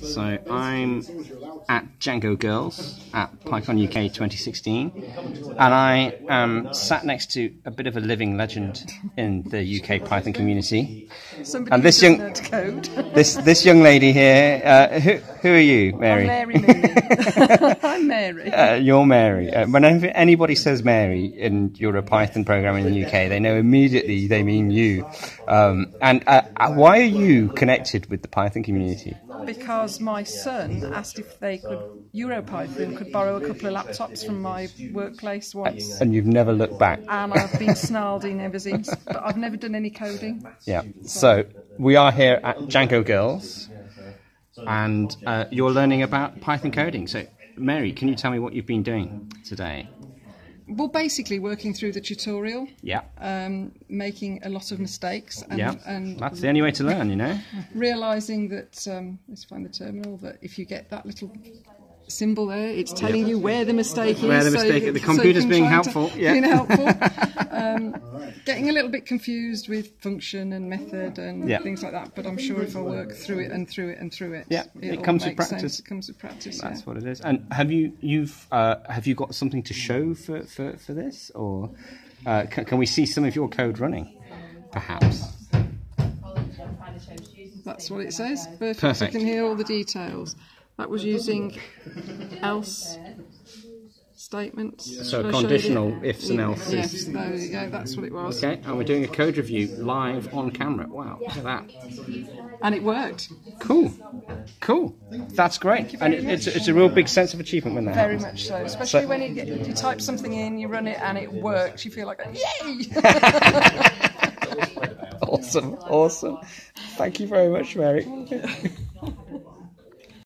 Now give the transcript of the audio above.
So I'm at Django Girls at PyCon UK 2016, and I am sat next to a bit of a living legend in the UK Python community. Somebody And this young- doesn't know to code. This this young lady here, uh, who who are you, Mary? I'm Mary. I'm Mary. Uh, you're Mary. Uh, whenever anybody says Mary and you're a Python programmer in the UK, they know immediately they mean you. Um, and uh, uh, why are you connected with the Python community? Because my son asked if they could EuroPython could borrow a couple of laptops from my workplace once. And you've never looked back. And I've been snarled in ever since, but I've never done any coding. Yeah. So we are here at Django Girls, and uh, you're learning about Python coding. So, Mary, can you tell me what you've been doing today? Well, basically, working through the tutorial, Yeah. um, making a lot of mistakes, and, Yeah. and That's the only way to learn, you know. realizing that um, let's find the terminal that if you get that little symbol there, it's telling you where the mistake is. Where the so mistake- the so you computer's can being try to- helpful, yeah. Being helpful. getting a little bit confused with function and method and Yeah. things like that, but I'm sure if I work through it and through it and through it, Yeah, it it'll comes with practice. sense. It comes with practice. That's yeah. what it is. And have you you've uh, have you got something to show for for, for this, or uh, can, can we see some of your code running, perhaps? That's what it says. Perfect. Perfect. You can hear all the details. That was using else statements. So Shall I show you conditional ifs and elses. Yes, there you go. That's what it was. Okay, and we're doing a code review live on camera. Wow, look at that. And it worked. Cool, cool. That's great, and it, it's it's a real big sense of achievement when that Very happens. much so. Especially So- when it, you type something in, you run it, and it works. You feel like, yay! Awesome, awesome. Thank you very much, Mary.